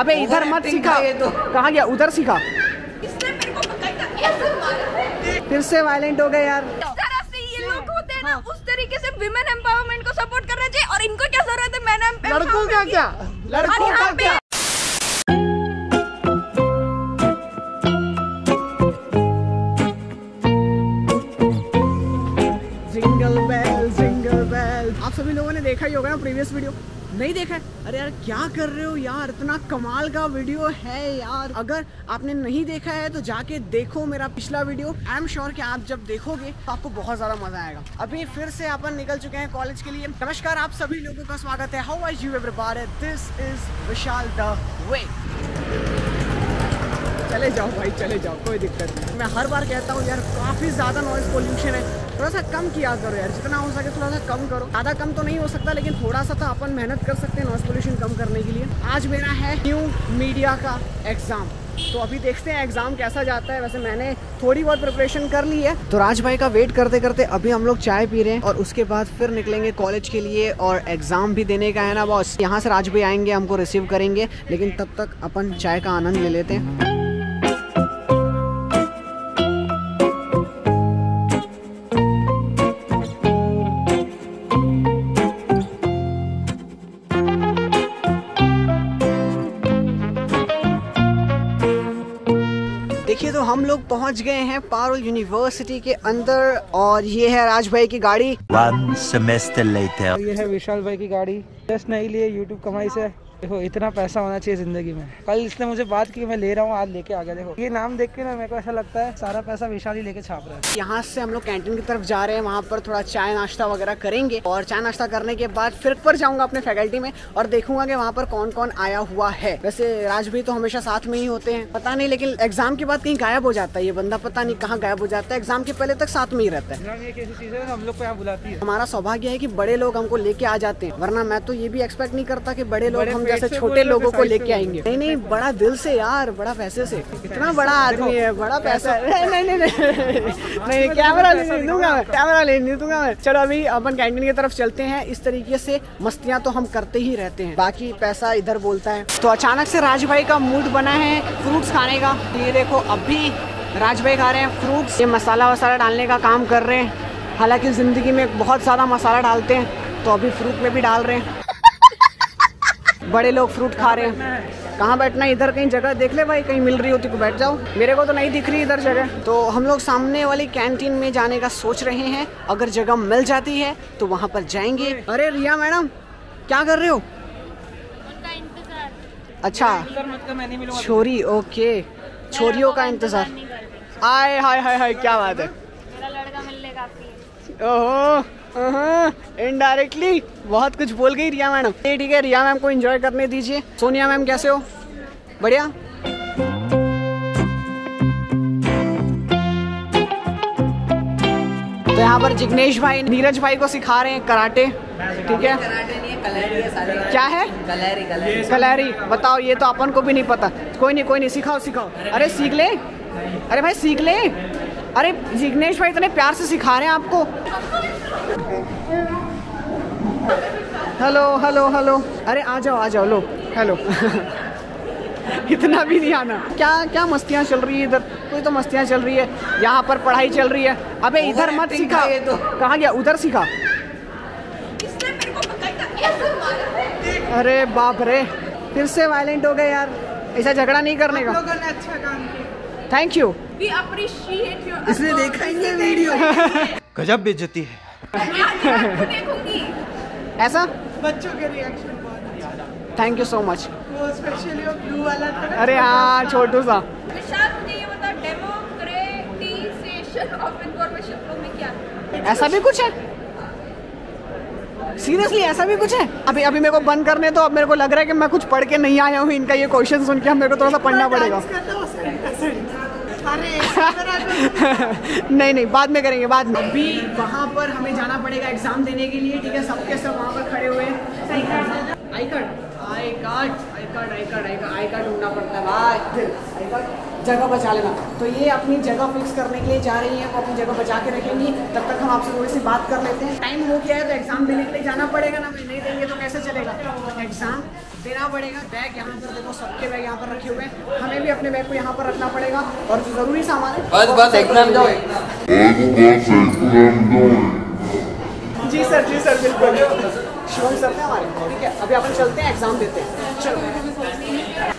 अबे इधर मत सिखा। ये तो। कहाँ गया? उधर सीखा। फिर से वायलेंट हो गए यार। इस तरह ये लोग होते हैं ना उस तरीके से विमेन एम्पावरमेंट को सपोर्ट करना चाहिए और इनको क्या ज़रूरत है? मैन लड़कों का क्या? लड़कों का क्या? जिंगल बेल जिंगल बेल आप सभी लोगों ने देखा ही होगा ना प्रीवियस वीडियो नहीं देखा है? अरे यार, क्या कर रहे हो यार? इतना कमाल का वीडियो है यार। अगर आपने नहीं देखा है तो जाके देखो मेरा पिछला वीडियो। आई एम श्योर कि आप जब देखोगे तो आपको बहुत ज़्यादा मज़ा आएगा। अभी फिर से अपन निकल चुके हैं कॉलेज के लिए। नमस्कार, आप सभी लोगों का स्वागत है। How are you everybody this is Vishal the way चले जाओ भाई, चले जाओ, कोई दिक्कत नहीं। मैं हर बार कहता हूँ, यार, काफ़ी ज़्यादा नॉइज़ पोल्यूशन है। थोड़ा सा कम किया करो यार, जितना हो सके थोड़ा सा कम करो। ज़्यादा कम तो नहीं हो सकता, लेकिन थोड़ा सा तो अपन मेहनत कर सकते हैं नॉइज़ पोल्यूशन कम करने के लिए। आज मेरा है न्यू मीडिया का एग्ज़ाम तो अभी देखते हैं एग्ज़ाम कैसा जाता है। वैसे मैंने थोड़ी बहुत प्रिपरेशन कर ली है। तो राज भाई का वेट करते करते अभी हम लोग चाय पी रहे हैं और उसके बाद फिर निकलेंगे कॉलेज के लिए और एग्ज़ाम भी देने का है ना बॉस यहाँ से राज भाई आएँगे, हमको रिसीव करेंगे, लेकिन तब तक अपन चाय का आनंद ले लेते हैं। लोग पहुँच गए हैं पारुल यूनिवर्सिटी के अंदर और ये है राज भाई की गाड़ी। One semester later. ये है विशाल भाई की गाड़ी। जस्ट नहीं लिए यूट्यूब कमाई से। देखो इतना पैसा होना चाहिए ज़िंदगी में। कल इसने मुझे बात की मैं ले रहा हूँ आज लेके आ गया। देखो ये नाम देख के ना मेरे को ऐसा लगता है सारा पैसा विशाल ही लेके छाप रहा है। यहाँ से हम लोग कैंटीन की तरफ़ जा रहे हैं वहाँ पर थोड़ा चाय नाश्ता वगैरह करेंगे और चाय नाश्ता करने के बाद फिर पर जाऊँगा अपने फैकल्टी में और देखूँगा कि वहाँ पर कौन कौन आया हुआ है। वैसे राज भी तो हमेशा साथ में ही होते हैं। पता नहीं लेकिन एग्ज़ाम के बाद कहीं गायब हो जाता है ये बंदा। पता नहीं कहाँ गायब हो जाता है। एग्ज़ाम के पहले तक साथ में ही रहता है। हम लोग को यहाँ बुलाती है। हमारा सौभाग्य है की बड़े लोग हमको लेके आ जाते हैं वरना मैं तो ये भी एक्सपेक्ट नहीं करता की बड़े लोग हम जैसे छोटे लोगों को लेके आएँगे। नहीं नहीं बड़ा दिल से यार बड़ा पैसे से। इतना बड़ा आदमी है बड़ा पैसा है नहीं नहीं नहीं नहीं नहीं कैमरा ले नहीं दूँगा मैं कैमरा ले नहीं दूँगा मैं। चलो अभी अपन कैंटीन की तरफ़ चलते हैं। इस तरीके से मस्तियाँ तो हम करते ही रहते हैं। बाकी पैसा इधर बोलता है। तो अचानक से राज भाई का मूड बना है फ्रूट्स खाने का। ये देखो अभी राज भाई खा रहे हैं फ्रूट्स। ये मसाला वसाला डालने का काम कर रहे हैं। हालाँकि ज़िंदगी में बहुत ज़्यादा मसाला डालते हैं तो अभी फ्रूट में भी डाल रहे हैं। बड़े लोग फ्रूट खा रहे हैं। कहाँ बैठना है? इधर कहीं जगह देख ले भाई कहीं मिल रही होती तो बैठ जाओ। मेरे को तो नहीं दिख रही इधर जगह। तो हम लोग सामने वाली कैंटीन में जाने का सोच रहे हैं। अगर जगह मिल जाती है तो वहाँ पर जाएँगे। अरे रिया मैडम क्या कर रहे हो? अच्छा। सर मत कर मैं नहीं मिलूँगा। छोरी ओके। छोरियों का इंतज़ार। आए हाय हाय हाय क्या बात है। है। ओहो। इनडायरेक्टली बहुत कुछ बोल गई रिया मैडम। ठीक है, रिया मैम को एंजॉय करने दीजिए। सोनिया मैम, कैसे हो? बढ़िया। तो यहाँ पर जिग्नेश भाई, नीरज भाई को सिखा रहे हैं कराटे। ठीक है? क्या है? गलेरी कलहरी। बताओ, ये तो अपन को भी नहीं पता। कोई नहीं कोई नहीं, सिखाओ सिखाओ। अरे, सीख ले। अरे भाई, सीख ले। अरे, जिग्नेश भाई इतने प्यार से सिखा रहे हैं आपको। हेलो हेलो हेलो अरे आ जाओ आ जाओ लो। हेलो इतना भी नहीं आना। क्या क्या मस्तियाँ चल रही है इधर? कोई तो मस्तियाँ चल रही है। यहाँ पर पढ़ाई चल रही है। अबे इधर मत सीखा। ये तो। कहाँ गया? उधर सिखा। अरे बाप रे। फिर से वायलेंट हो गए यार। ऐसा झगड़ा नहीं करने का। लोगों ने अच्छा काम किया। Thank you we appreciate your इसने देखा ही नहीं वीडियो। गजब बेइज्जती है। ऐसा? बच्चों के रिएक्शन बहुत थैंक यू सो मच वो स्पेशली वो ब्लू वाला था अरे हाँ छोटू सा। विशाल मुझे ये बता डेमोक्रेटाइजेशन ऑफ़ इंफॉर्मेशन फ्लो में क्या? ऐसा भी कुछ है? सीरियसली ऐसा भी कुछ है? अभी अभी मेरे को बंद करने तो अब मेरे को लग रहा है कि मैं कुछ पढ़ के नहीं आया हूँ इनका ये क्वेश्चन सुन के अब मेरे को थोड़ा सा पढ़ना पड़ेगा। नहीं नहीं बाद में करेंगे बाद में। अभी वहाँ पर हमें जाना पड़ेगा एग्ज़ाम देने के लिए ठीक है? सबके सब वहाँ पर खड़े हुए हैं। I card I card? I card I card I card I card ढूंढना पड़ता है। भाई आई कार्ड। जगह बचा लेना। तो ये अपनी जगह फिक्स करने के लिए जा रही है वो अपनी जगह बचा के रखेंगी। तब तक हम आपसे थोड़ी सी बात कर लेते हैं। टाइम हो गया है तो एग्ज़ाम देने के लिए जाना पड़ेगा ना। नहीं देंगे तो कैसे चलेगा? एग्ज़ाम देना पड़ेगा। बैग यहाँ पर देखो सबके बैग यहाँ पर रखे हुए हैं। हमें भी अपने बैग को यहाँ पर रखना पड़ेगा। और जो ज़रूरी सामान है। बस बस एग्ज़ाम जाओ जी सर जी सर बिल्कुल। शिवम सर थे हमारे। ठीक है अभी अपन चलते हैं एग्ज़ाम देते हैं। चलो।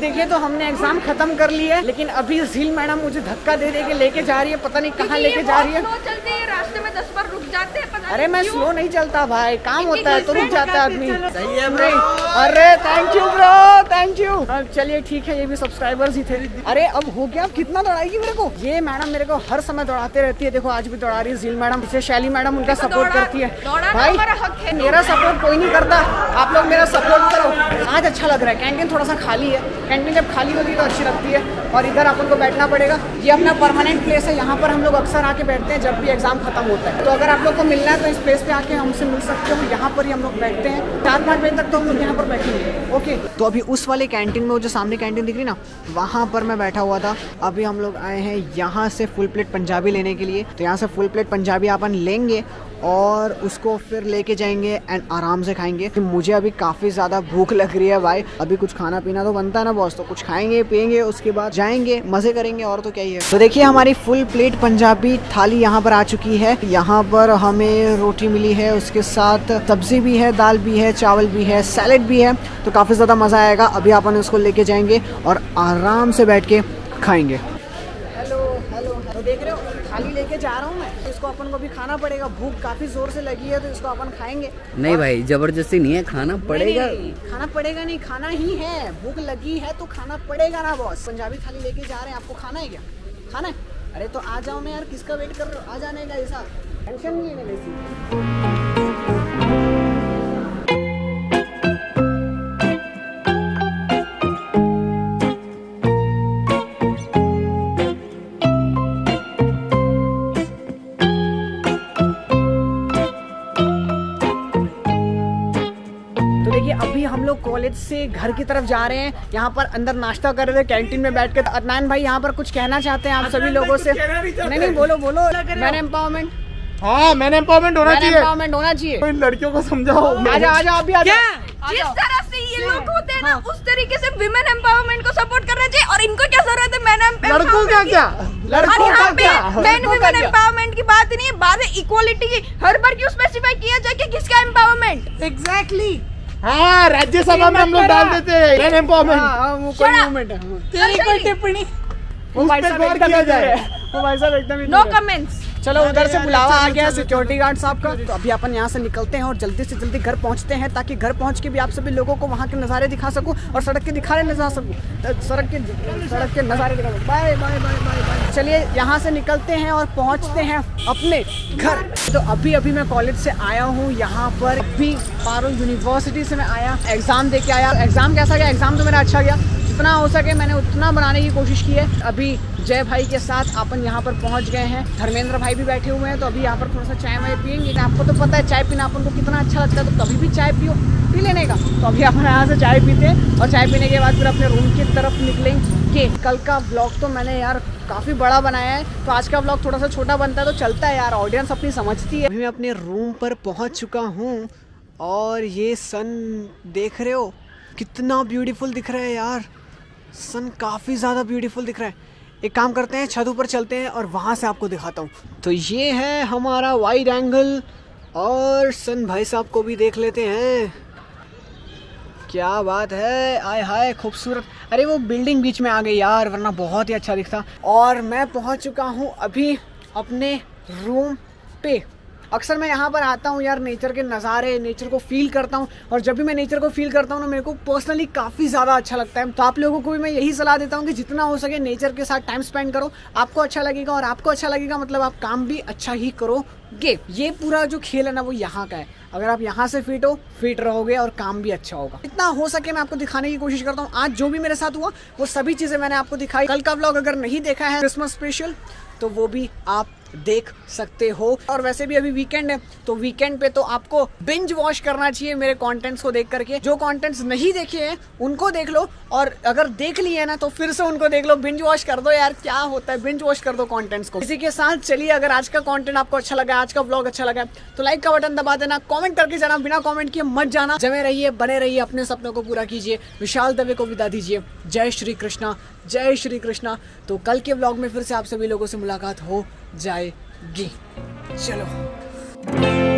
देखिए तो हमने एग्ज़ाम खत्म कर लिया है लेकिन अभी झील मैडम मुझे धक्का दे दे के लेके जा रही है पता नहीं कहाँ लेके जा रही है। रास्ते में दस बार रुक जाते हैं अरे मैं स्लो नहीं चलता भाई काम होता है तो रुक जाता है आदमी। सही है अरे thank you bro thank you अब चलिए ठीक है ये भी सब्सक्राइबर्स ही थे। अरे अब हो गया अब कितना दौड़ाएगी मेरे को? ये मैडम मेरे को हर समय दौड़ाते रहती है देखो आज भी दौड़ा रही है झील मैडम इसे शैली मैडम उनका सपोर्ट करती है। भाई है। मेरा सपोर्ट कोई नहीं करता आप लोग मेरा सपोर्ट करो। आज अच्छा लग रहा है कैंटीन थोड़ा सा खाली है। कैंटीन जब खाली होती है तो अच्छी लगती है और इधर अपन को बैठना पड़ेगा। ये अपना परमानेंट प्लेस है, यहाँ पर हम लोग अक्सर आके बैठते हैं जब भी एग्ज़ाम खत्म होता है। तो अगर आप लोग को मिलना है तो इस प्लेस पे आके हमसे मिल सकते हो, यहाँ पर ही हम लोग बैठते हैं। चार पाँच बजे तक तो हम लोग यहाँ पर बैठेंगे ओके तो अभी उस वाले कैंटीन में वो जो सामने कैंटीन दिख रही ना, वहाँ पर मैं बैठा हुआ था। अभी हम लोग आए हैं यहाँ से फुल प्लेट पंजाबी लेने के लिए। तो यहाँ से फुल प्लेट पंजाबी अपन लेंगे और उसको फिर लेके जाएँगे एंड आराम से खाएँगे। मुझे अभी काफ़ी ज़्यादा भूख लग रही है भाई। अभी कुछ खाना पीना तो बनता है ना बॉस तो कुछ खाएँगे, पियेंगे, उसके बाद जाएँगे, मज़े करेंगे और तो क्या ही है। तो देखिए हमारी फुल प्लेट पंजाबी थाली यहाँ पर आ चुकी है। यहाँ पर हमें रोटी मिली है, उसके साथ सब्ज़ी भी है, दाल भी है, चावल भी है सैलेड भी है तो काफ़ी ज़्यादा मज़ा आएगा। अभी अपन उसको लेके जाएँगे और आराम से बैठ के खाएँगे हेलो हेलो तो देख रहे हो जा रहा हूँ मैं इसको अपन को भी खाना पड़ेगा। भूख काफ़ी ज़ोर से लगी है तो इसको अपन खाएँगे। नहीं भाई ज़बरदस्ती नहीं है खाना पड़ेगा। नहीं, नहीं, खाना पड़ेगा नहीं खाना ही है। भूख लगी है तो खाना पड़ेगा ना बॉस पंजाबी थाली लेके जा रहे हैं आपको खाना है क्या? खाना है? अरे तो आ जाओ मैं यार किसका वेट कर रहा हूँ? आ जाने का ऐसा। टेंशन नहीं है कॉलेज से घर की तरफ़ जा रहे हैं यहाँ पर अंदर नाश्ता कर रहे थे कैंटीन में बैठ के तो अदनान भाई यहाँ पर कुछ कहना चाहते हैं आप सभी लोगों से? नहीं नहीं बोलो बोलो। मैंने एम्पावरमेंट हाँ मैंने एम्पावरमेंट होना चाहिए। एम्पावरमेंट होना चाहिए। इन लड़कियों को समझाओ। आ जाओ आ जाओ अभी आ जाओ जिस तरह से ये लोग होते हैं ना उस तरीके से विमेन एम्पावरमेंट को सपोर्ट करना चाहिए और इनको क्या ज़रूरत है? मैन लड़कों का क्या? लड़कों का क्या? मैन वुमेन एम्पावरमेंट की बात नहीं है बात है इक्वालिटी की। हर बार क्यों स्पेसिफाई किया जाए कि किसका एम्पावरमेंट एग्जैक्टली हाँ राज्यसभा में हम लोग डाल देते हैं। एम्पावरमेंट हाँ वो कोई मूवमेंट है हाँ। तेरी कोई टिप्पणी वो साहब एकदम किया दूर जाए। वो भाई साहब एकदम नो कमेंट्स चलो उधर से बुलावा आ गया सिक्योरिटी गार्ड साहब का। तो अभी अपन यहाँ से निकलते हैं और जल्दी से जल्दी घर पहुँचते हैं ताकि घर पहुँच के भी आप सभी लोगों को वहाँ के नज़ारे दिखा सकूँ और सड़क के दिखाने नजा सकूँ। सड़क के सड़क के नज़ारे दिखा सकूँ। Bye bye bye bye bye. चलिए यहाँ से निकलते हैं और पहुँचते हैं अपने घर। तो अभी अभी मैं कॉलेज से आया हूँ। यहाँ पर अभी पारो यूनिवर्सिटी से मैं आया एग्ज़ाम दे के आया। एग्ज़ाम कैसा गया? एग्ज़ाम तो मेरा अच्छा गया। जितना हो सके मैंने उतना बनाने की कोशिश की है। अभी जय भाई के साथ अपन यहाँ पर पहुँच गए हैं। धर्मेंद्र भाई भी बैठे हुए हैं तो अभी यहाँ पर थोड़ा सा चाय वाय पियेंगे। आपको तो पता है चाय पीना अपन को कितना अच्छा लगता है तो कभी भी चाय पियो, पी लेने का। तो अभी अपन यहाँ से चाय पीते हैं और चाय पीने के बाद फिर अपने रूम की तरफ़ निकलेंगे। कल का ब्लॉग तो मैंने यार काफ़ी बड़ा बनाया है तो आज का ब्लॉग थोड़ा सा छोटा बनता है तो चलता है यार ऑडियंस अपनी समझती है। अभी मैं अपने रूम पर पहुँच चुका हूँ और ये सन देख रहे हो, कितना ब्यूटीफुल दिख रहा है यार। सन काफ़ी ज़्यादा ब्यूटीफुल दिख रहा है। एक काम करते हैं, छत ऊपर चलते हैं और वहाँ से आपको दिखाता हूँ। तो ये है हमारा वाइड एंगल और सन भाई साहब को भी देख लेते हैं। क्या बात है आय हाय, खूबसूरत। अरे वो बिल्डिंग बीच में आ गई यार, वरना बहुत ही अच्छा दिखता। और मैं पहुँच चुका हूँ अभी अपने रूम पे। अक्सर मैं यहाँ पर आता हूँ यार नेचर के नज़ारे नेचर को फील करता हूँ और जब भी मैं नेचर को फील करता हूँ ना, मेरे को पर्सनली काफ़ी ज़्यादा अच्छा लगता है। तो आप लोगों को भी मैं यही सलाह देता हूँ कि जितना हो सके नेचर के साथ टाइम स्पेंड करो, आपको अच्छा लगेगा और आपको अच्छा लगेगा मतलब आप काम भी अच्छा ही करोगे ये पूरा जो खेल है ना, वो यहाँ का है। अगर आप यहाँ से फिट हो फिट रहोगे और काम भी अच्छा होगा। जितना हो सके मैं आपको दिखाने की कोशिश करता हूँ। आज जो भी मेरे साथ हुआ, वो सभी चीज़ें मैंने आपको दिखाई। कल का व्लॉग अगर नहीं देखा है क्रिसमस स्पेशल तो वो भी आप देख सकते हो। और वैसे भी अभी वीकेंड है तो वीकेंड पे तो आपको बिंज वॉश करना चाहिए मेरे कंटेंट्स को देख करके। जो कंटेंट्स नहीं देखे हैं, उनको देख लो। और अगर देख लिए ना तो फिर से उनको देख लो। बिंज वॉश कर दो यार, क्या होता है? बिंज वॉश कर दो कॉन्टेंट्स को। इसी के साथ चलिए, अगर आज का कॉन्टेंट आपको अच्छा लगा, आज का ब्लॉग अच्छा लगा तो लाइक का बटन दबा देना कॉमेंट करके जाना, बिना कॉमेंट किए मत जाना। जमे रहिए, बने रहिए, अपने सपनों को पूरा कीजिए। विशाल दवे को विदा दीजिए। जय श्री कृष्णा, जय श्री कृष्णा। तो कल के ब्लॉग में फिर से आप सभी लोगों से मुलाकात हो। जाएगी। चलो।